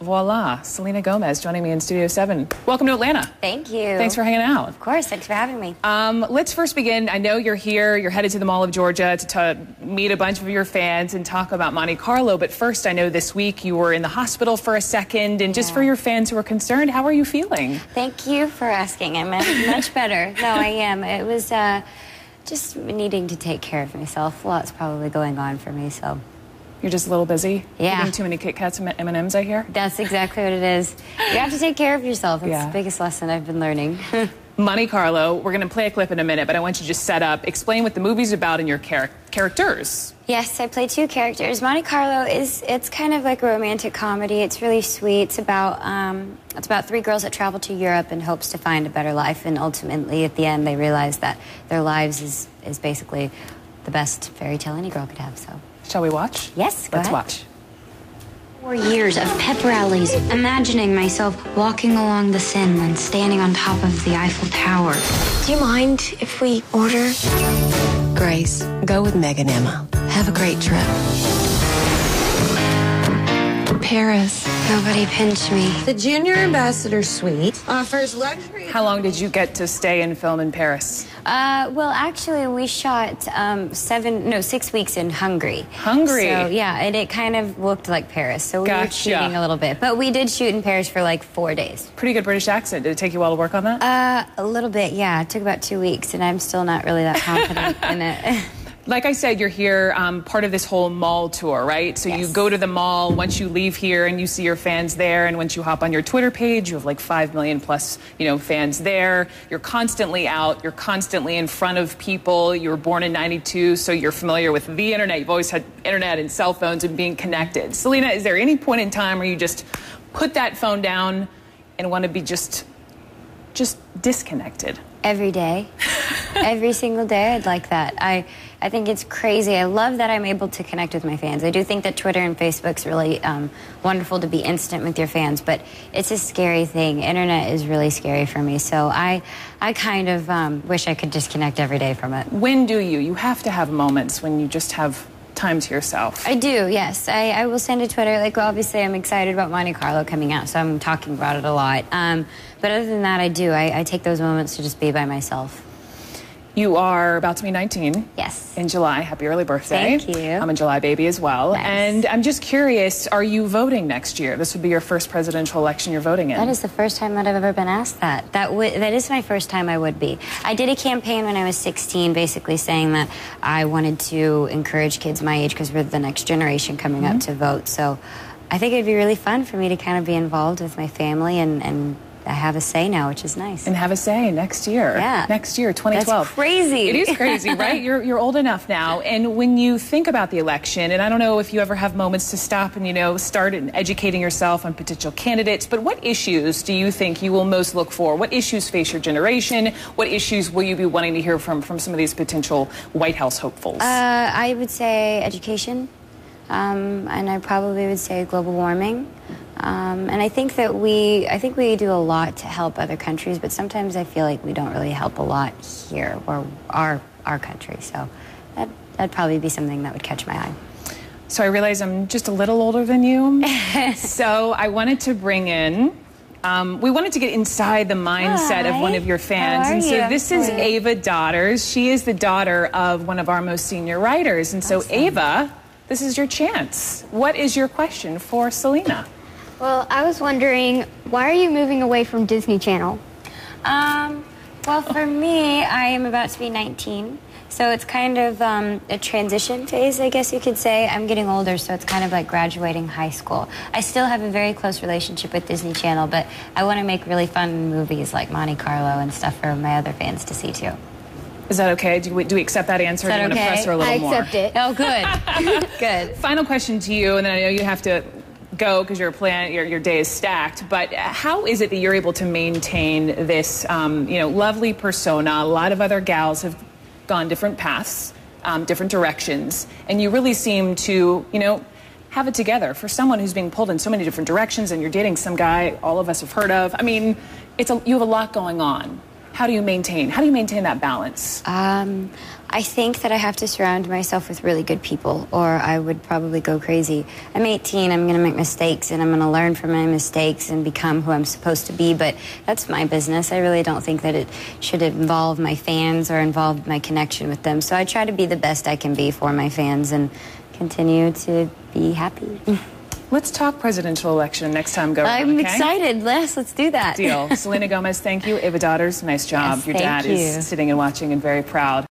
Voila, Selena Gomez joining me in Studio 7. Welcome to Atlanta. Thank you. Thanks for hanging out. Of course, thanks for having me. Um, let's first begin. I know you're here, you're headed to the Mall of Georgia to, meet a bunch of your fans and talk about Monte Carlo. But first, I know this week you were in the hospital for a second. And just Yeah. for your fans who are concerned, how are you feeling? Thank you for asking. I'm much better. No, I am. It was uh, just needing to take care of myself. A lot's probably going on for me, so You're just a little busy? Yeah. Eating too many Kit Kats and M&Ms, I hear? that's exactly what it is. You have to take care of yourself. It's Yeah. the biggest lesson I've been learning. Monte Carlo, we're going to play a clip in a minute, but I want you to just set up, explain what the movie's about and your char- characters. Yes, I play two characters. Monte Carlo is it's kind of like a romantic comedy. It's really sweet. It's about um, it's about three girls that travel to Europe in hopes to find a better life, and ultimately at the end they realize that their lives is is basically the best fairy tale any girl could have. So Shall we watch? Yes, go Let's ahead. watch. Four years of pep rallies, imagining myself walking along the Seine and standing on top of the Eiffel Tower. Do you mind if we order? Grace, go with Meg and Emma. Have a great trip. Paris. Nobody pinched me. The Junior Ambassador Suite offers luxury. How long did you get to stay and film in Paris? Uh, well, actually, we shot um, seven, no, six weeks in Hungary. Hungary? So yeah, and it kind of looked like Paris. So we were cheating a little bit, but we did shoot in Paris for like four days. Pretty good British accent. Did it take you a while to work on that? Uh, a little bit, yeah. It took about two weeks, and I'm still not really that confident in it. Like I said, you're here um, part of this whole mall tour, right? So you go to the mall once you leave here and you see your fans there, and once you hop on your Twitter page, you have like five million plus, you know, fans there. You're constantly out. You're constantly in front of people. You were born in '92, so you're familiar with the internet. You've always had internet and cell phones and being connected. Selena, is there any point in time where you just put that phone down and want to be just, just disconnected? Every day, every single day, I'd like that. I, I think it's crazy. I love that I'm able to connect with my fans. I do think that Twitter and Facebook's really um, wonderful to be instant with your fans, but it's a scary thing. Internet is really scary for me, so I, I kind of um, wish I could disconnect every day from it. When do you? You have to have moments when you just have time to yourself. I do, yes. I, I will send a Twitter. Like, well, obviously, I'm excited about Monte Carlo coming out, so I'm talking about it a lot. Um, but other than that, I do. I, I take those moments to just be by myself. You are about to be 19. Yes. In July. Happy early birthday. Thank you. I'm a July baby as well. Nice. And I'm just curious are you voting next year? This would be your first presidential election you're voting in. That is the first time that I've ever been asked that. That that is my first time I would be. I did a campaign when I was 16, basically saying that I wanted to encourage kids my age because we're the next generation coming up mm-hmm. to vote. So I think it'd be really fun for me to kind of be involved with my family and and have a say now, which is nice. and have a say next year. Yeah. Next year, 2012. That's crazy. It is crazy, right? You're, you're old enough now. And when you think about the election, and I don't know if you ever have moments to stop and, you know, start in educating yourself on potential candidates, but what issues do you think you will most look for? What issues face your generation? What issues will you be wanting to hear from, from some of these potential White House hopefuls? Uh, I would say education, um, and I probably would say global warming. Um, and I think that we, I think we do a lot to help other countries, but sometimes I feel like we don't really help a lot here or our our country. So that that'd probably be something that would catch my eye. So I realize I'm just a little older than you. so I wanted to bring in. Um, we wanted to get inside the mindset of one of your fans, and so you? this is? Ava Daughters. She is the daughter of one of our most senior writers, and so Ava, this is your chance. What is your question for Selena? Well, I was wondering, why are you moving away from Disney Channel? Um, well, for me, I am about to be 19. So it's kind of um, a transition phase, I guess you could say. I'm getting older, so it's kind of like graduating high school. I still have a very close relationship with Disney Channel, but I want to make really fun movies like Monte Carlo and stuff for my other fans to see too. Is that okay? Do we, do we accept that answer? Is or do that you want to okay? press her a little I more? accept it. Oh, good. good. Final question to you, and then I know you have to go because your plan, your, your day is stacked. But how is it that you're able to maintain this, um, you know, lovely persona? A lot of other gals have gone different paths, um, different directions, and you really seem to, you know, have it together. For someone who's being pulled in so many different directions, and you're dating some guy all of us have heard of. I mean, it's a, you have a lot going on. How do you maintain? How do you maintain that balance? Um, I think that I have to surround myself with really good people, or I would probably go crazy. I'm 18, I'm going to make mistakes, and I'm going to learn from my mistakes and become who I'm supposed to be, but that's my business. I really don't think that it should involve my fans or involve my connection with them. So I try to be the best I can be for my fans and continue to be happy. Let's talk presidential election next time go. I'm okay? excited. Les, let's do that. Deal. Selena Gomez, thank you. Ava Daughters, nice job. Yes, Your dad you. is sitting and watching and very proud.